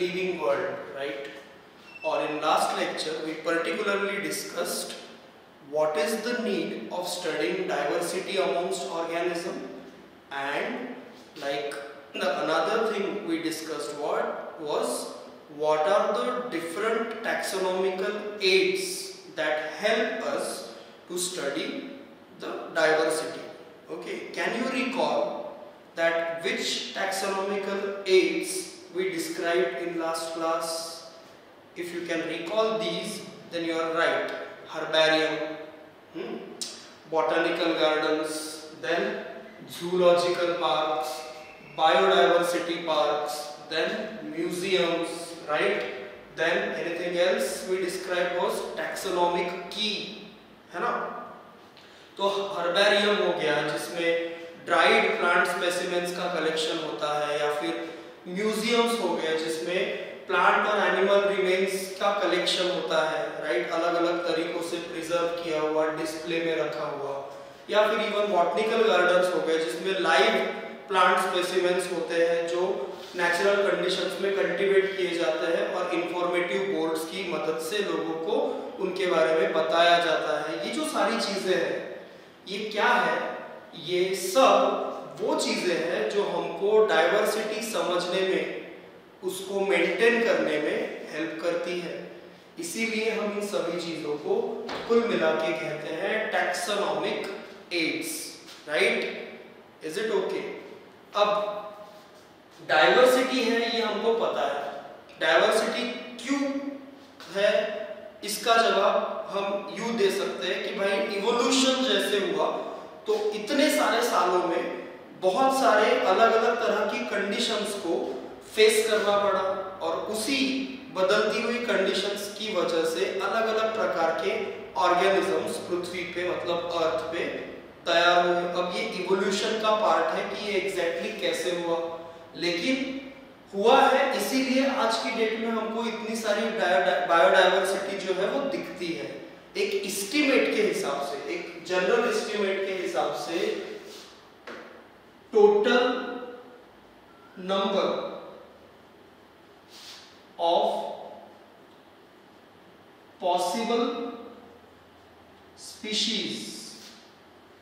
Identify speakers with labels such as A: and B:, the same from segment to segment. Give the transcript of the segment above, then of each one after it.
A: living world, right? Or in last lecture, we particularly discussed what is the need of studying diversity amongst organism and like the another thing we discussed what was what are the different taxonomical aids that help us to study the diversity okay can you recall that which taxonomical aids we described in last class if you can recall these then you are right herbarium hmm? botanical gardens then zoological parks biodiversity parks then museums right then anything else we described was taxonomic key है ना तो herbarium हो गया जिसमें dried plant specimens का collection होता है या फिर म्यूजियम्स हो गए जिसमें प्लांट और एनिमल रिमेन्स का कलेक्शन होता है राइट अलग अलग तरीकों से प्रिजर्व किया हुआ डिस्प्ले में रखा हुआ। या फिर इवन बॉटनिकल गार्डन्स हो गए, जिसमें लाइव प्लांट स्पेसिमेंट्स होते हैं, जो नेचुरल कंडीशंस में कल्टीवेट किए जाते हैं और इंफॉर्मेटिव बोर्ड्स की मदद से लोगों को उनके बारे में बताया जाता है। ये जो सारी चीज़ें हैं, ये क्या है? ये सब वो चीज़ें हैं जो हमको डाइवर्सिटी समझने में, उसको मेंटेन करने में हेल्प करती है। इसीलिए हम इन सभी चीज़ों को कुल मिला के कहते हैं taxonomic aids right is it okay अब डाइवर्सिटी है, ये हमको पता है। डाइवर्सिटी क्यों है? इसका जवाब हम यू दे सकते हैं कि भाई इवोल्यूशन जैसे हुआ तो इतने सारे सालों में बहुत सारे अलग अलग तरह की कंडीशंस को फेस करना पड़ा और उसी बदलती हुई कंडीशंस की वजह से अलग अलग प्रकार के ऑर्गेनिजम्स पृथ्वी पे मतलब अर्थ पे तैयार हुए। अब ये इवोल्यूशन का पार्ट है कि ये एग्जैक्टली exactly कैसे हुआ। लेकिन हुआ है, इसीलिए आज की डेट में हमको इतनी सारी बायोडाइवर्सिटी जो है वो दिखती है। एक एस्टिमेट के हिसाब से, एक जनरल एस्टिमेट के हिसाब से total number of possible species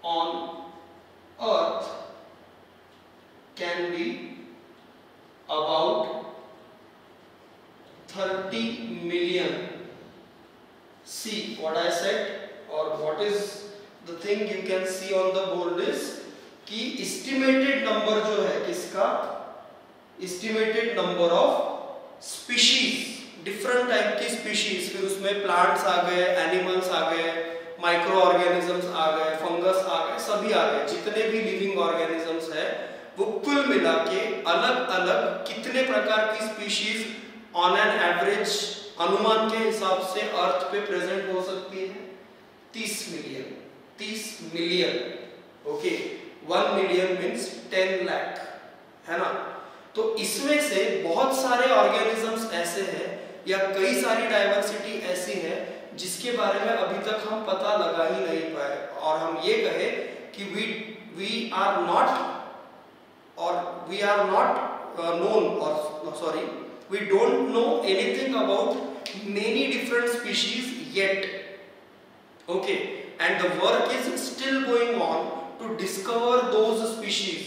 A: on earth can be about 30 million. See what I said or what is the thing you can see on the board is कि estimated number जो है किसका? Estimated number of species. Different type की species. फिर उसमें plants आ गए, animals आ गए micro organisms आ गए फंगस आ गए, सभी आ गए। जितने भी लिविंग ऑर्गेनिजम्स है, वो कुल मिला के अलग अलग कितने प्रकार की स्पीशीज ऑन एन एवरेज अनुमान के हिसाब से अर्थ पे प्रेजेंट हो सकती है? 30 million 30 million okay one million means ten lakh है ना? तो इसमें से बहुत सारे ऑर्गेनिजम्स ऐसे हैं, या कई सारी डायवर्सिटी ऐसी है, जिसके बारे में अभी तक हम पता लगा ही नहीं पाए। और हम ये कहे कि वी वी आर नॉट और वी आर नॉट नोन और sorry we don't know anything about many different species yet okay and the work is still going on to discover those species,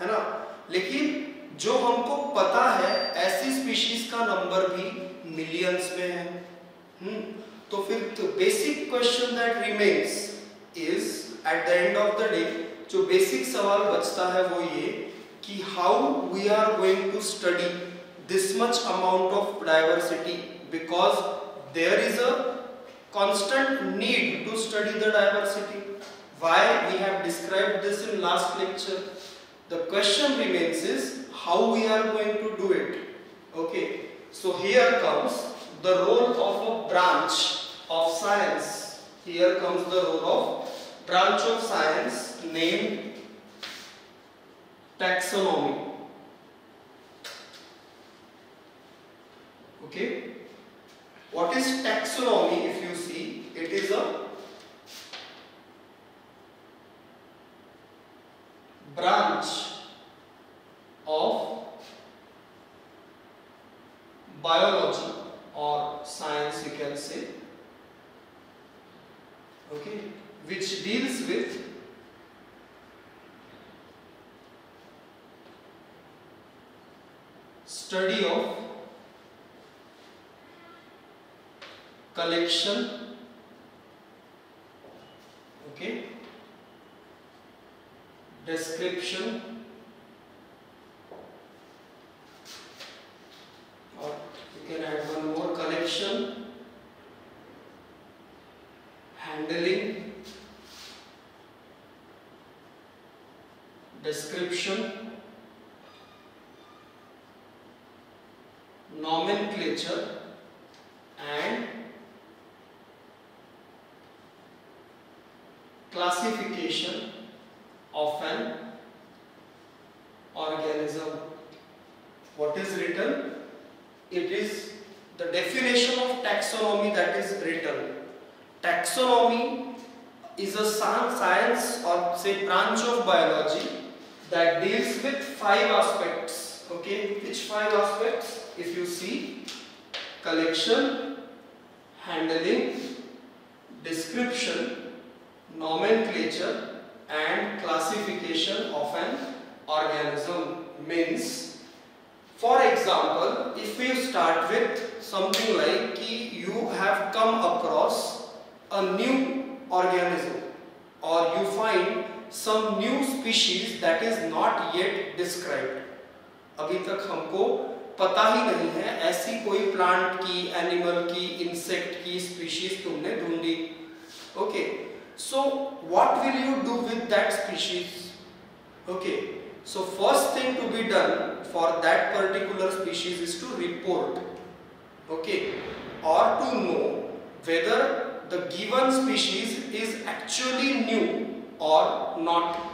A: है ना लेकिन जो हमको पता है, ऐसी स्पीशीज का नंबर भी मिलियंस में है hmm? तो फिर तो basic question that remains is at the end of the day जो बेसिक सवाल बचता है वो ये कि how we are going to study this much amount of diversity because there is a constant need to study the diversity why we have described this in last lecture the question remains is how we are going to do it okay so here comes the role of a branch of science here comes the role of branch of science named taxonomy. Okay. What is taxonomy if you see? It is a branch of biology or science you can say okay which deals with study of collection It is the definition of taxonomy that is written. Taxonomy is a science or say branch of biology that deals with five aspects. Okay, which five aspects? If you see, collection, handling, description, nomenclature and classification of an organism means for example if we start with something like ki you have come across a new organism or you find some new species that is not yet described अभी तक हमको पता ही नहीं है ऐसी कोई plant की animal की इंसेक्ट की स्पीशीज तुमने ढूंढी okay okay. So what will you do with that species? So first thing to be done for that particular species is to report, okay, or to know whether the given species is actually new or not.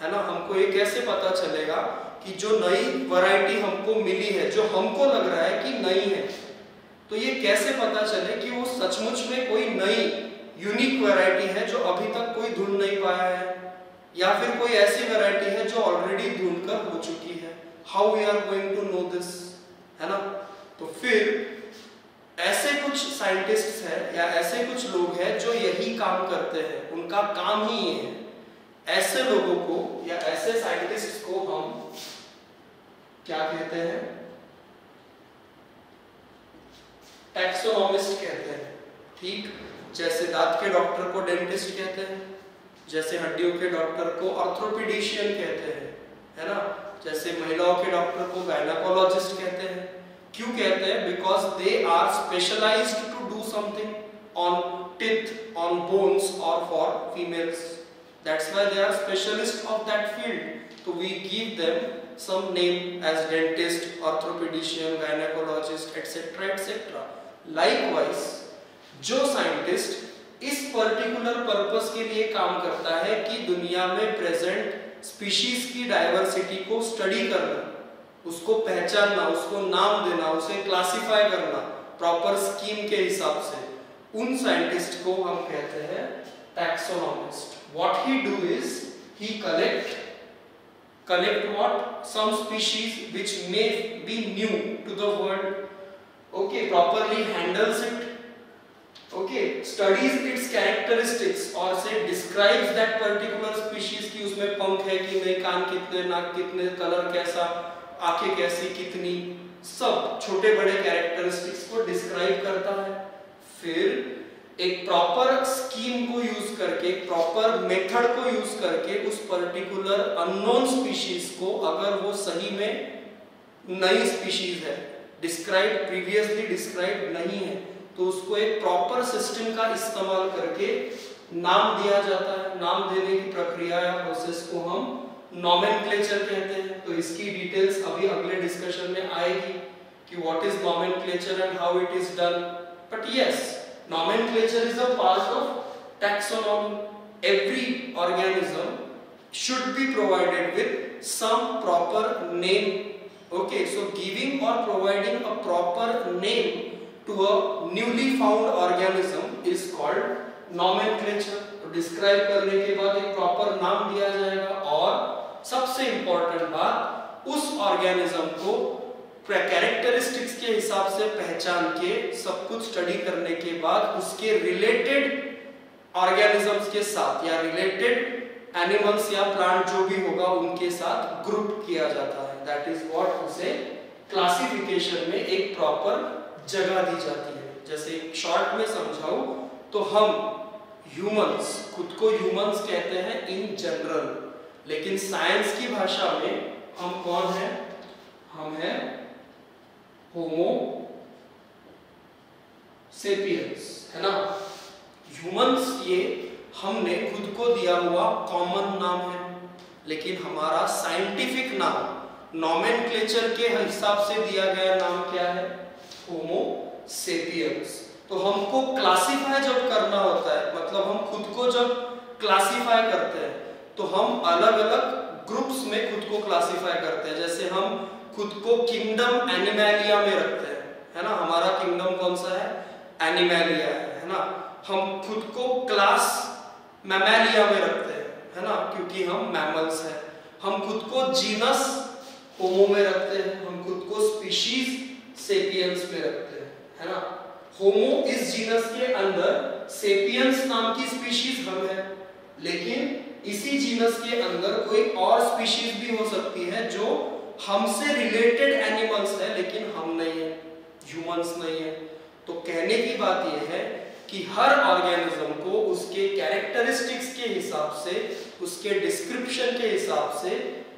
A: है ना हमको ये कैसे पता चलेगा कि जो नई वैरायटी हमको मिली है जो हमको लग रहा है कि नई है तो ये कैसे पता चले कि वो सचमुच में कोई नई यूनिक वैरायटी है जो अभी तक कोई ढूंढ नहीं पाया है या फिर कोई ऐसी वैरायटी है जो ऑलरेडी ढूंढ कर हो चुकी है। How we are going to know this है ना? तो फिर ऐसे कुछ साइंटिस्ट हैं या ऐसे कुछ लोग हैं जो यही काम करते हैं। उनका काम ही ये है। ऐसे लोगों को या ऐसे साइंटिस्ट को हम क्या कहते हैं? टैक्सोनॉमिस्ट कहते हैं। ठीक? जैसे दांत के डॉक्टर को डेंटिस्ट कहते हैं। जैसे हड्डियों के डॉक्टर को ऑर्थोपेडिशियन कहते हैं, है ना? जैसे महिलाओं के डॉक्टर को गायनाकोलॉजिस्ट कहते हैं। क्यों कहते हैं? Because they are specialised to do something on teeth on bones और for females that's why they are specialist of that field तो we give them some name as dentist, orthopedician, gynecologist etc etc likewise, जो scientist इस particular purpose के लिए काम करता है कि दुनिया में प्रेजेंट स्पीशीज की डाइवर्सिटी को स्टडी करना, उसको पहचानना, उसको नाम देना, उसे क्लासिफाई करना प्रॉपर स्कीम के हिसाब से। उन साइंटिस्ट को हम कहते हैं taxonomist what he do is he collect what? Some species which may be new to the world. Okay, properly handles it. Okay, studies its characteristics or say describes that particular species कि उसमें पंख है कि नहीं, कान कितने, नाक कितने colour कैसा, आँखें कैसी, कितनी, सब छोटे बड़े कैरेक्टरिस्टिक्स को डिस्क्राइब करता है। फिर एक प्रॉपर स्कीम को यूज़ करके प्रॉपर मेथड को यूज़ करके उस पर्टिकुलर अननोन स्पीशीज को अगर वो सही में नई स्पीशीज है डिस्क्राइब प्रीवियसली डिस्क्राइब नहीं है तो उसको एक प्रॉपर सिस्टम का इस्तेमाल करके नाम दिया जाता है। नाम देने की प्रक्रिया या प्रोसेस को हम नॉमेनक्लेचर कहते हैं। तो इसकी डिटेल्स अभी अगले डिस्कशन में आएगी कि what is nomenclature and how it is done but yes nomenclature is a part of taxonomy every organism should be provided with some proper name. Okay, so giving or providing a proper name to a newly found organism is called nomenclature. तो describe करने के बाद एक proper नाम दिया जाएगा और सबसे इंपॉर्टेंट बात, उस ऑर्गेनिज्म को कैरेक्टरिस्टिक्स के हिसाब से पहचान के, सब कुछ स्टडी करने के बाद उसके रिलेटेड ऑर्गेनिजम्स के साथ या रिलेटेड एनिमल्स या प्लांट जो भी होगा, उनके साथ ग्रुप किया जाता है। दैट इज़ व्हाट उसे क्लासिफिकेशन में एक प्रॉपर जगह दी जाती है। जैसे शॉर्ट में समझाऊं तो हम ह्यूमंस खुद को ह्यूमंस कहते हैं इन जनरल लेकिन साइंस की भाषा में हम कौन हैं? हम हैं होमो सेपियंस है ना? ह्यूमंस ये हमने खुद को दिया हुआ कॉमन नाम है। लेकिन हमारा साइंटिफिक नाम नॉमेनक्लेचर के हिसाब से दिया गया नाम क्या है? होमो सेपियंस तो हमको क्लासिफाई जब करना होता है मतलब हम खुद को जब क्लासिफाई करते हैं तो हम अलग अलग ग्रुप्स में खुद को क्लासिफाई करते हैं। जैसे हम खुद को किंगडम एनिमेलिया में रखते हैं, है ना? हमारा किंगडम कौन सा है? एनिमेलिया है है ना? हम खुद को क्लास मैमेलिया में रखते हैं, है ना? क्योंकि हम मैमल्स हैं। हम खुद को जीनस होमो में रखते हैं, हम खुद को स्पीशीज सेपियंस में रखते हैं, है ना? होमो इस जीनस के अंदर सेपियंस नाम की स्पीशीज हम है, लेकिन इसी जीनस के अंदर कोई और स्पीशीज भी हो सकती है जो हमसे रिलेटेड एनिमल्स है, लेकिन हम नहीं है ह्यूमंस नहीं है। तो कहने की बात यह है कि हर ऑर्गेनिज्म को उसके कैरेक्टरिस्टिक्स के हिसाब से, उसके डिस्क्रिप्शन के हिसाब से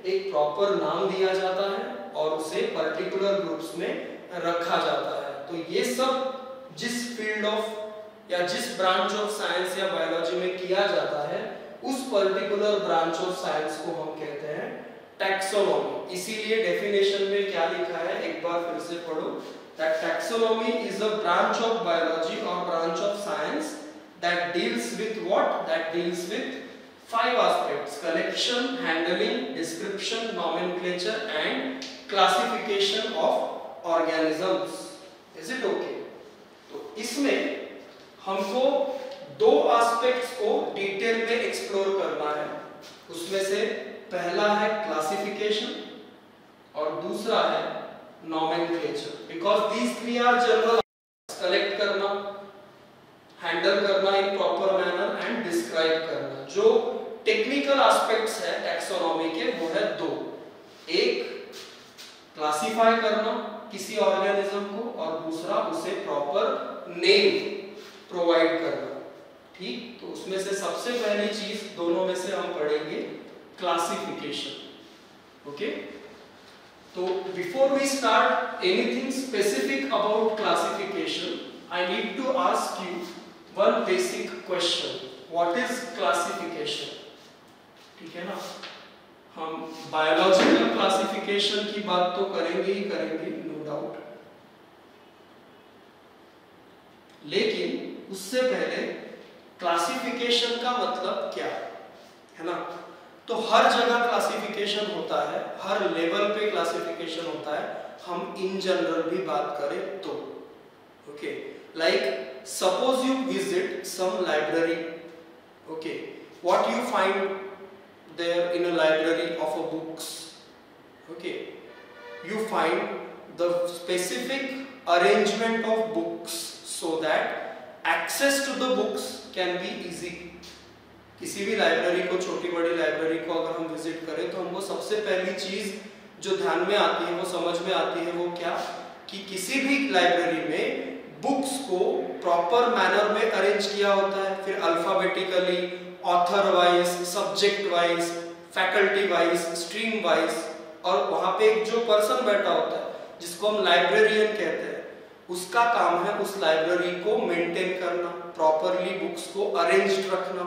A: एक प्रॉपर नाम दिया जाता है और उसे पर्टिकुलर ग्रुप्स में रखा जाता है। तो ये सब जिस फ़ील्ड ऑफ़ या जिस ब्रांच ऑफ़ साइंस या बायोलॉजी में किया जाता है, उस पर्टिकुलर ब्रांच ऑफ़ साइंस को हम कहते हैं टैक्सोनॉमी इसीलिए डेफिनेशन में क्या लिखा है, एक बार फिर से पढ़ो। That taxonomy is a branch of biology और branch of science that deals with what that deals with five aspects collection handling description nomenclature and classification of organisms. Is it okay? तो इसमें हमको दो एस्पेक्ट्स को detail में explore करना है। उसमें से पहला है क्लासिफिकेशन और दूसरा है nomenclature because these three are general collect करना हैंडल करना in proper manner and describe करना। जो टेक्निकल एस्पेक्ट्स है टैक्सोनॉमी के, वो है दो। एक क्लासिफाई करना। किसी ऑर्गेनिज्म को और दूसरा उसे प्रॉपर नेम प्रोवाइड करना। ठीक? तो उसमें से सबसे पहली चीज़ दोनों में से हम पढ़ेंगे क्लासिफिकेशन ओके तो before we start anything specific about classification I need to ask you one basic question what is classification ठीक है ना? हम बायोलॉजिकल क्लासिफिकेशन की बात तो करेंगे ही करेंगे। डाउट लेकिन उससे पहले क्लासिफिकेशन का मतलब क्या है ना? तो हर जगह क्लासिफिकेशन होता है, हर लेवल पे क्लासिफिकेशन होता है। हम इन जनरल भी बात करें तो okay like suppose you visit some library okay what you find there in a library of a books okay you find the specific arrangement of books so that access to the books can be easy किसी भी library को, छोटी बड़ी library को अगर हम visit करें तो हमको सबसे पहली चीज़ जो ध्यान में आती है, वो समझ में आती है, वो क्या? कि किसी भी लाइब्रेरी में बुक्स को प्रॉपर मैनर में अरेंज किया होता है। फिर alphabetically author wise subject wise faculty wise stream wise और वहाँ पे एक जो पर्सन बैठा होता है जिसको हम लाइब्रेरियन कहते हैं, उसका काम है उस लाइब्रेरी को मेंटेन करना प्रॉपरली बुक्स को अरेंज रखना,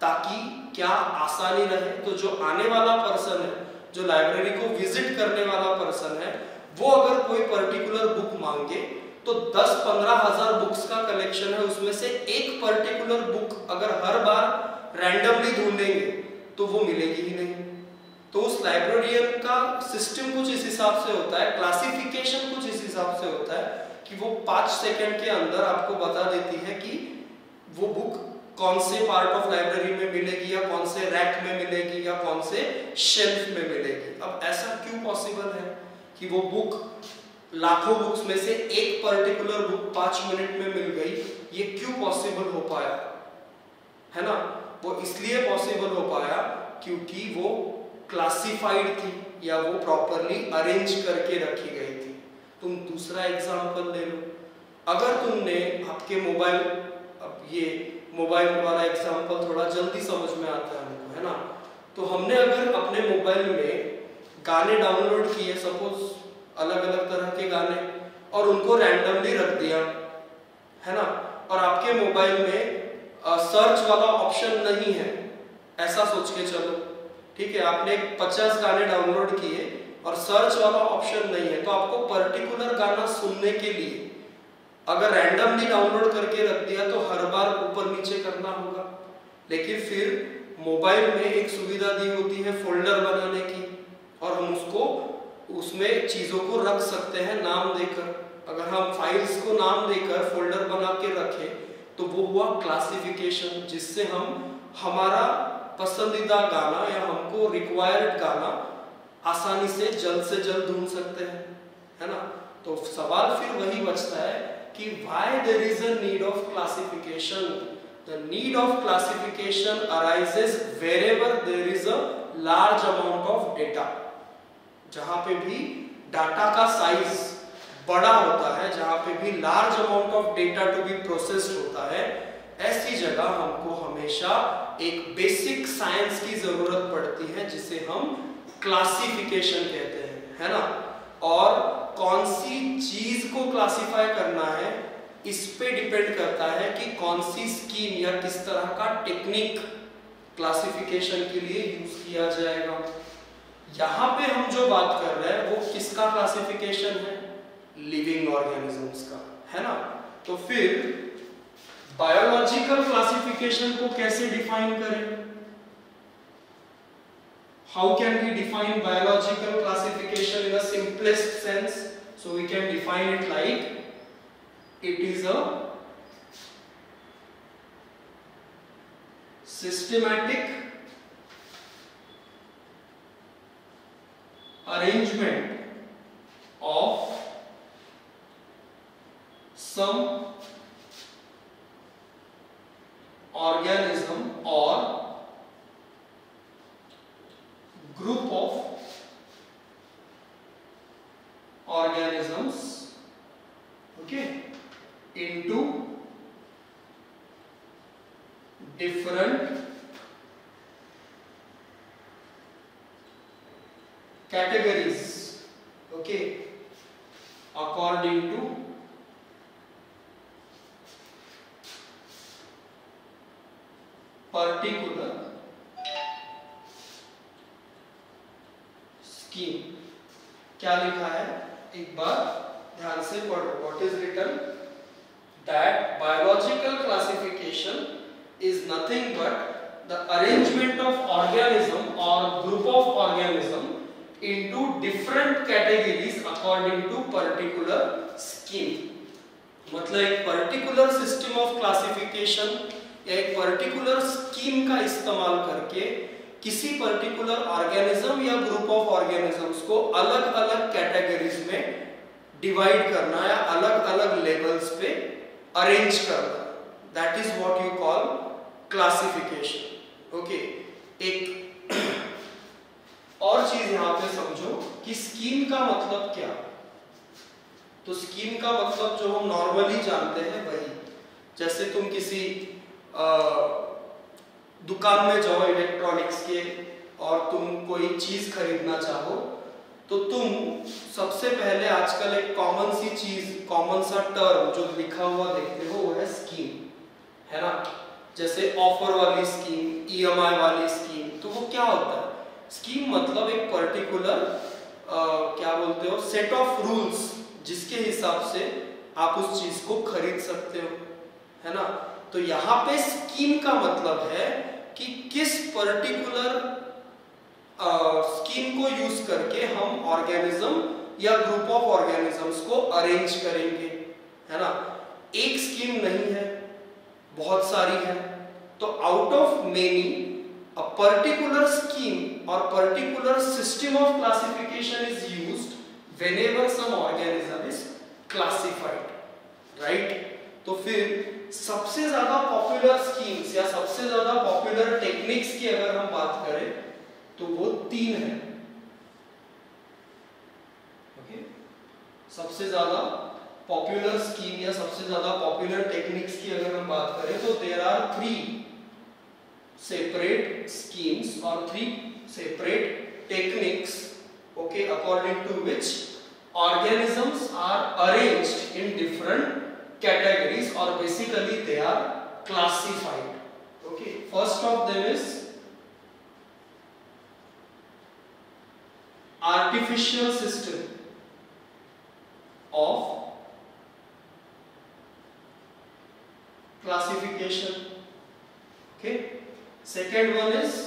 A: ताकि क्या आसानी रहे। तो जो आने वाला पर्सन है, जो लाइब्रेरी को विज़िट करने वाला पर्सन है, वो अगर कोई पर्टिकुलर बुक मांगे तो 10-15 हज़ार बुक्स का कलेक्शन है, उसमें से एक पर्टिकुलर बुक अगर हर बार रैंडमली ढूंढेंगे तो वो मिलेगी ही नहीं। तो उस लाइब्रेरियन का सिस्टम कुछ इस हिसाब से होता है क्लासिफिकेशन कुछ इस हिसाब से होता है कि वो पाँच सेकंड के अंदर आपको बता देती है कि वो बुक कौन से पार्ट ऑफ़ लाइब्रेरी में मिलेगी या कौन से रैक में मिलेगी या कौन से शेल्फ में मिलेगी। अब ऐसा क्यों पॉसिबल है कि वो बुक लाखों बुक्स में से एक पर्टिकुलर बुक पाँच मिनट में मिल गई, ये क्यों पॉसिबल हो पाया? है ना? वो इसलिए पॉसिबल हो पाया क्योंकि वो क्लासिफाइड थी या वो प्रॉपरली अरेंज करके रखी गई थी। तुम दूसरा एग्जांपल ले लो। अगर तुमने आपके मोबाइल अब ये मोबाइल वाला एग्जांपल थोड़ा जल्दी समझ में आता है हमको है ना? तो हमने अगर अपने मोबाइल में गाने डाउनलोड किए सपोज़ अलग अलग तरह के गाने, और उनको रैंडमली रख दिया, है ना? और आपके मोबाइल में सर्च वाला ऑप्शन नहीं है, ऐसा सोच के चलो। ठीक है, आपने पचास गाने डाउनलोड किए और सर्च वाला ऑप्शन नहीं है तो आपको पर्टिकुलर गाना सुनने के लिए अगर रैंडमली डाउनलोड करके रख दिया तो हर बार ऊपर नीचे करना होगा। लेकिन फिर मोबाइल में एक सुविधा दी होती है फोल्डर बनाने की और हम उसको, उसमें चीज़ों को रख सकते हैं नाम देकर। अगर हम फाइल्स को नाम देकर फोल्डर बना के रखें तो वो हुआ क्लासिफिकेशन जिससे हम हमारा पसंदीदा गाना या हमको रिक्वायर्ड गाना आसानी से जल्द से जल्द ढूंढ सकते हैं, है ना? तो सवाल फिर वही बचता है कि why there is a of classification the need of classification arises wherever there is a amount of data जहाँ पे भी डाटा का साइज़ बड़ा होता है, जहाँ पे भी large amount of data to be processed होता है ऐसी जगह हमको हमेशा एक बेसिक साइंस की ज़रूरत पड़ती है, जिसे हम क्लासिफिकेशन कहते हैं, है ना? और कौन सी चीज़ को क्लासिफाई करना है, इस पे डिपेंड करता है कि कौन सी स्कीम या किस तरह का टेक्निक क्लासिफिकेशन के लिए यूज़ किया जाएगा। यहाँ पे हम जो बात कर रहे हैं, वो किसका क्लासिफिकेशन है? लिविंग ऑर्गेनिजम्स का, है ना? तो फिर बायोलॉजिकल क्लासिफिकेशन को कैसे डिफाइन करें? How can we define biological classification in simplest sense so we can define it like it is a systematic arrangement of some organism or group of organisms okay into different categories okay according to particular scheme क्या लिखा है? एक बार ध्यान से पढ़ो। What is written that biological classification is nothing but the arrangement of organism or group of organism into different categories according to particular scheme मतलब एक पर्टिकुलर सिस्टम ऑफ़ क्लासिफिकेशन या एक पर्टिकुलर स्कीम का इस्तेमाल करके किसी पर्टिकुलर ऑर्गेनिज्म या group of organisms को अलग अलग कैटेगरीज में डिवाइड करना या अलग अलग लेवल्स पे अरेंज करना। That is what you call classification okay एक और चीज़ यहाँ पे समझो कि स्कीम का मतलब क्या? तो स्कीम का मतलब जो हम नॉर्मली जानते हैं वही। जैसे तुम किसी आ, दुकान में जाओ इलेक्ट्रॉनिक्स के और तुम कोई चीज़ खरीदना चाहो तो तुम सबसे पहले आजकल एक कॉमन सी चीज़ कॉमन सा टर्म जो लिखा हुआ देखते हो, वो है स्कीम है ना? जैसे ऑफ़र वाली स्कीम ईएमआई वाली स्कीम तो वो क्या होता है? स्कीम मतलब एक पर्टिकुलर क्या बोलते हो सेट ऑफ़ रूल्स जिसके हिसाब से आप उस चीज़ को खरीद सकते हो, है ना? तो यहाँ पे स्कीम का मतलब है कि किस पर्टिकुलर स्कीम को यूज़ करके हम ऑर्गेनिज्म या ग्रुप ऑफ़ ऑर्गेनिजम्स को अरेंज करेंगे, है ना? एक स्कीम नहीं है, बहुत सारी है। तो out of many a particular scheme or particular system of classification is used whenever some organism is classified right तो फिर सबसे ज़्यादा पॉपुलर स्कीम्स या सबसे ज़्यादा पॉपुलर टेक्निक्स की अगर हम बात करें तो वो तीन है। ओके सबसे ज़्यादा पॉपुलर स्कीम या सबसे ज़्यादा पॉपुलर टेक्निक्स की अगर हम बात करें तो there are three separate schemes और three separate techniques okay, according to which organisms are arranged in different categories or basically they are classified. Okay. First of them is artificial system of classification. Okay. Second one is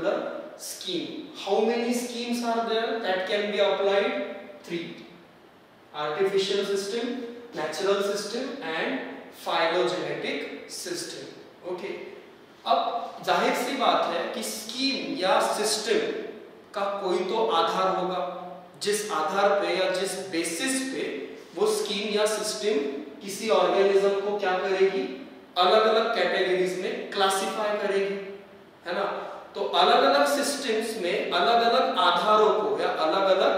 A: particular scheme how many schemes are there that can be applied three artificial system natural system and phylogenetic system okay अब ज़ाहिर सी बात है कि scheme या system का कोई तो आधार होगा जिस आधार पे या जिस बेसिस पे वो स्कीम या सिस्टम किसी ऑर्गेनिज्म को क्या करेगी अलग अलग कैटेगरीज में क्लासिफाई करेगी है ना तो अलग अलग सिस्टम्स में अलग अलग आधारों को या अलग अलग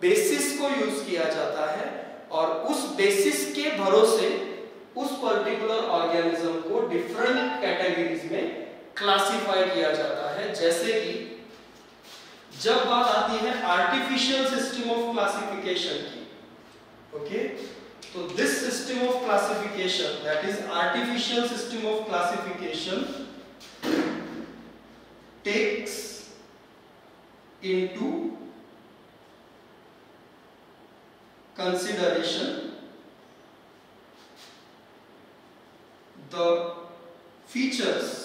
A: बेसिस को यूज़ किया जाता है और उस बेसिस के भरोसे उस पर्टिकुलर ऑर्गेनिज्म को डिफरेंट कैटेगरीज में क्लासिफाई किया जाता है। जैसे कि जब बात आती है आर्टिफिशियल सिस्टम ऑफ़ क्लासिफिकेशन की ओके तो this system of classification that is artificial system of classification takes into consideration the features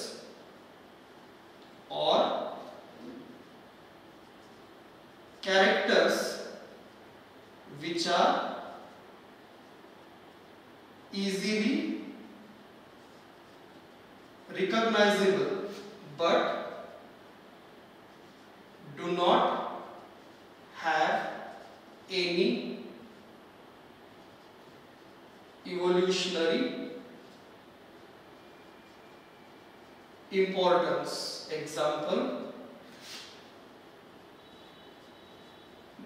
A: importance. Example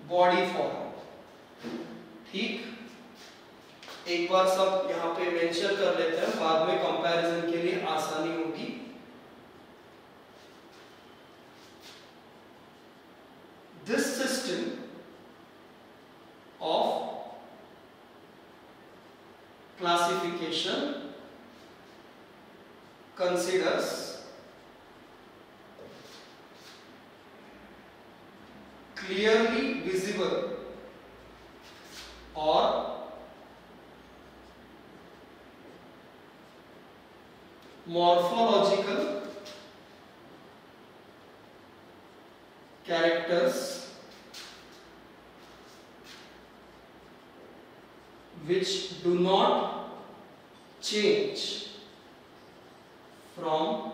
A: body form ठीक? एक बार सब यहाँ पे मेंशन कर लेते हैं, बाद में कंपैरिजन के लिए आसानी होगी। This system of classification considers clearly visible or morphological characters which do not change from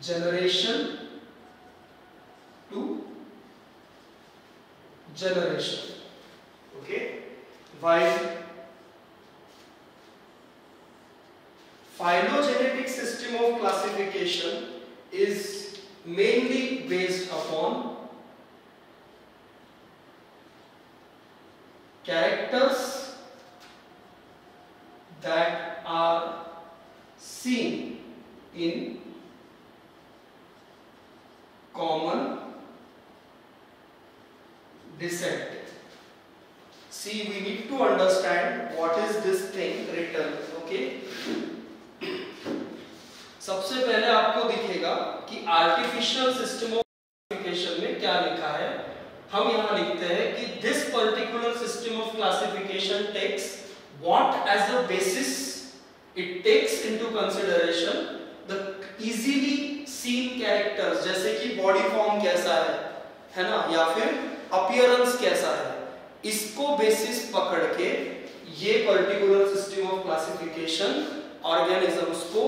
A: generation to generation. Okay? While phylogenetic system of classification is mainly based upon characters that are seen in descent see, we need to understand what is this thing written, okay? सबसे पहले आपको दिखेगा कि artificial system of classification में क्या लिखा है। हम यहाँ लिखते हैं कि this particular system of classification takes what as a basis it takes into consideration the easily seen characters जैसे कि बॉडी फॉर्म कैसा है है ना? या फिर अपियरेंस कैसा है? इसको बेसिस पकड़ के ये particular system of classification organisms को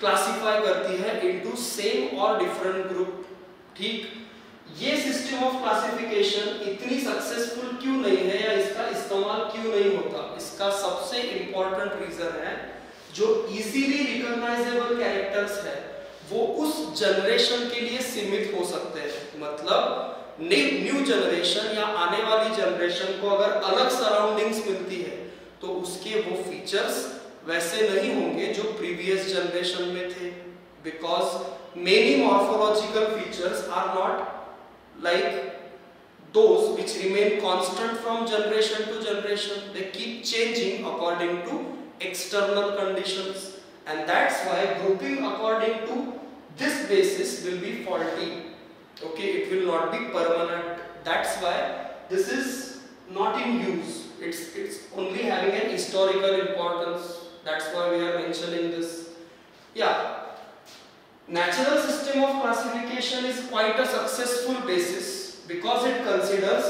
A: क्लासिफाई करती है इनटू सेम और डिफरेंट ग्रुप ठीक? ये सिस्टम ऑफ़ क्लासिफिकेशन इतनी सक्सेसफुल क्यों नहीं है या इसका इस्तेमाल क्यों नहीं होता? इसका सबसे इंपॉर्टेंट रीजन है जो इजीली रिकॉग्नाइजेबल कैरेक्टर्स है, वो उस जनरेशन के लिए सीमित हो सकते हैं। मतलब न्यू जनरेशन या आने वाली जनरेशन को अगर अलग सराउंडिंग्स मिलती है तो उसके वो फीचर्स वैसे नहीं होंगे जो प्रीवियस जनरेशन में थे। Because many morphological features are not like those which remain constant from generation to generation they keep changing according to external condition and that's why grouping according to this basis will be faulty okay it will not be permanent that's why this is not in use it's it's only having an historical importance that's why we are mentioning this. Yeah. Natural system of classification is quite a successful basis because it considers,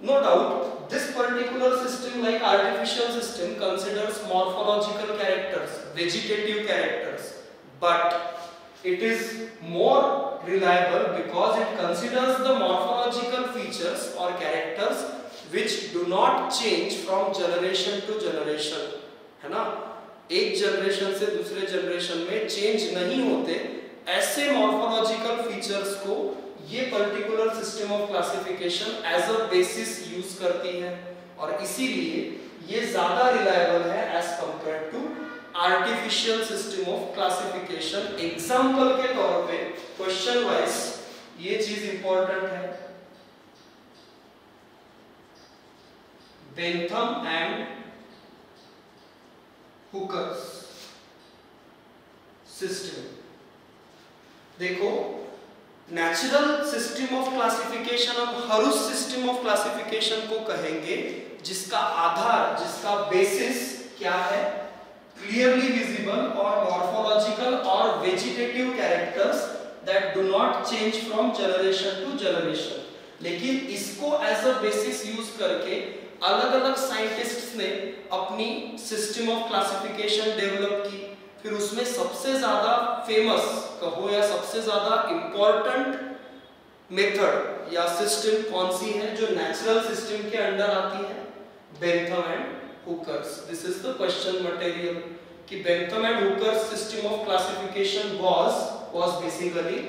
A: no doubt, this particular system like artificial system considers morphological characters, vegetative characters, but it is more reliable because it considers the morphological features or characters which do not change from generation to generation. है ना एक generation से दूसरे generation में change नहीं होते ऐसे morphological features को ये particular system of classification as a basis use करती है और इसीलिए ये ज़्यादा रिलायबल है as compare to artificial system of classification example के तौर पे क्वेश्चन वाइज ये चीज़ इंपॉर्टेंट है। बेंथम एंड हुकर्स सिस्टम देखो नेचुरल सिस्टम ऑफ़ क्लासिफिकेशन हम हर उस सिस्टम ऑफ़ क्लासिफिकेशन को कहेंगे, जिसका आधार, जिसका बेसिस क्या है? क्लियरली विजिबल और मॉर्फोलॉजिकल और vegetative characters that do not change from generation to generation लेकिन इसको एज अ बेसिस यूज़ करके अलग अलग साइंटिस्ट्स ने अपनी सिस्टम ऑफ़ क्लासिफिकेशन डेवलप की। फिर उसमें सबसे ज़्यादा फ़ेमस कहो या सबसे ज़्यादा इंपॉर्टेंट मेथड या सिस्टम कौन सी है जो नेचुरल सिस्टम के अंडर आती है? Bentham and Hooker's this is the question material कि Bentham and Hooker's system of classification was was basically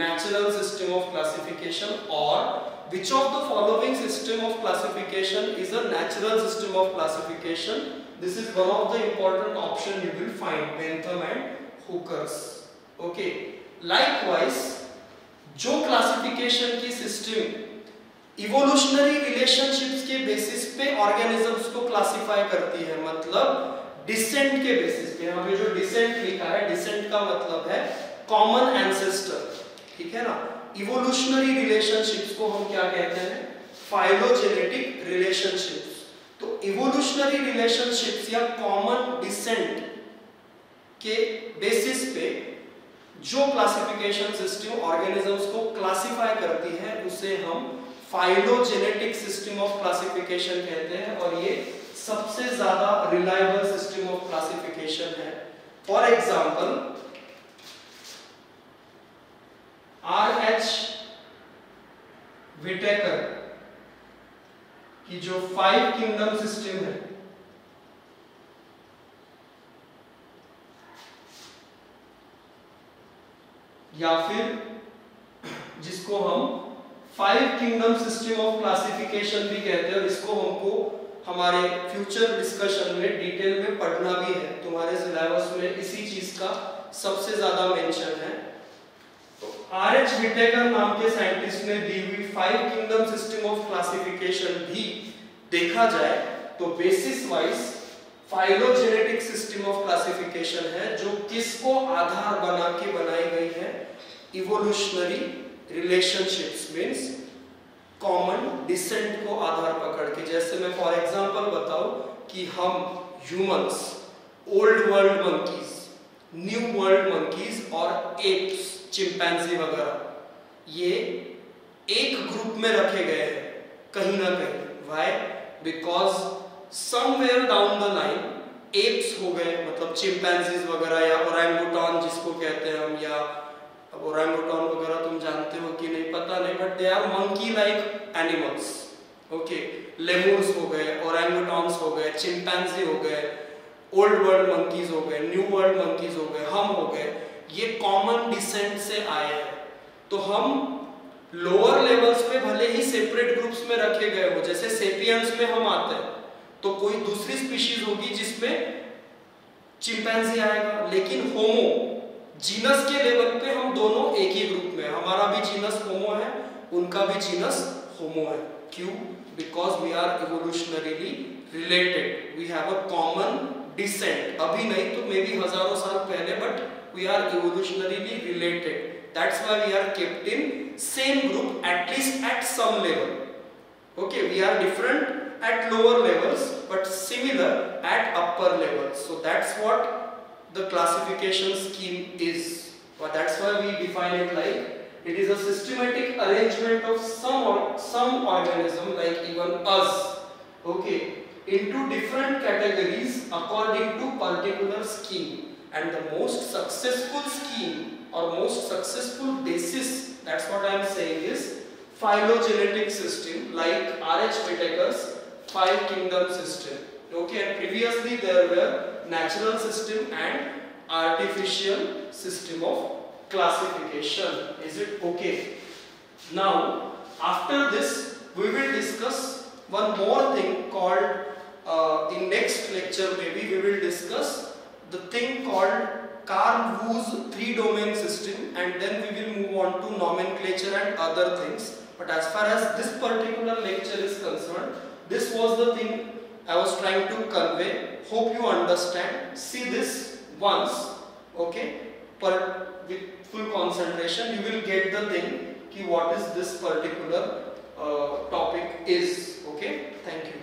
A: natural system of classification और Which of the following system of classification is a natural system of classification? This is one of the important option you will find Bentham and Hooker's. Okay. Likewise, जो classification की system evolutionary relationships के basis पे organisms को classify करती है मतलब decent के basis पे। यहाँ पे जो डिसेंट लिखा है डिसेंट का मतलब है कॉमन एंसेस्टर ठीक है ना? इवोल्यूशनरी रिलेशनशिप्स को हम क्या कहते हैं? फाइलोजेनेटिक रिलेशनशिप्स तो इवोल्यूशनरी रिलेशनशिप्स या कॉमन डिसेंट के बेसिस पे जो क्लासिफिकेशन सिस्टम ऑर्गेनिजम्स को क्लासिफाई करती है, उसे हम फाइलोजेनेटिक सिस्टम ऑफ़ क्लासिफिकेशन कहते हैं और ये सबसे ज़्यादा रिलायबल सिस्टम ऑफ़ क्लासिफिकेशन है। For example R H Whittaker की जो फाइव किंगडम सिस्टम है, या फिर जिसको हम five kingdom system of classification भी कहते हैं और इसको हमको हमारे फ्यूचर डिस्कशन में डिटेल में पढ़ना भी है। तुम्हारे सिलेबस में इसी चीज़ का सबसे ज़्यादा मेंशन है। तो आर एच विटेकर नाम के साइंटिस्ट ने दी हुई five kingdom system of classification भी देखा जाए तो basis wise phylogenetic system of classification है, जो किसको आधार बना के बनाई गई है? Evolutionary relationships means common descent को आधार पकड़ के जैसे मैं फॉर एग्जांपल बताऊँ कि हम humans old world monkeys new world monkeys और एप्स चिंपैंजी वगैरह, ये एक ग्रुप में रखे गए हैं, कहीं ना कहीं। Why because somewhere down the line apes हो गए मतलब चिंपैंजीज वगैरह या ओरंगुटान जिसको कहते हैं हम, या अब ओरंगुटान वगैरह तुम जानते हो कि नहीं, पता नहीं but they are monkey like animals okay lemurs हो गए ओरंगुटान्स हो गए चिंपैंजी हो गए ओल्ड वर्ल्ड मंकीज हो गए न्यू वर्ल्ड मंकीज हो गए, हम हो गए, ये कॉमन डिसेंट से आए हैं। तो हम लोअर लेवल्स पे भले ही सेपरेट ग्रुप्स में रखे गए हो, जैसे सेपियंस में हम आते हैं तो कोई दूसरी स्पीशीज होगी जिसमें चिंपैंजी आएगा, लेकिन होमो जीनस के लेवल पे हम दोनों एक ही ग्रुप में हमारा भी जीनस होमो है, उनका भी जीनस होमो है। क्यों? Because we are evolutionarily related we have a common descent अभी नहीं तो मे बी हज़ारों साल पहले but we are evolutionarily related that's why we are kept in same group at least at some level okay we are different at lower levels but similar at upper level so that's what the classification scheme is. But that's why we define it like it is a systematic arrangement of some or some organism like even us. Okay. Into different categories according to particular scheme. And the most successful scheme or most successful basis that's what I am saying is phylogenetic system like R.H. Whitaker's five kingdom system. Okay and previously there were natural system and artificial system of classification is it okay now after this we will discuss one more thing called uh, in next lecture maybe we will discuss the thing called Carl-Woese three-domain system and then we will move on to nomenclature and other things. But as far as this particular lecture is concerned, this was the thing I was trying to convey. Hope you understand. See this once, okay? But with full concentration, you will get the thing ki what is this particular uh, topic is, okay? Thank you.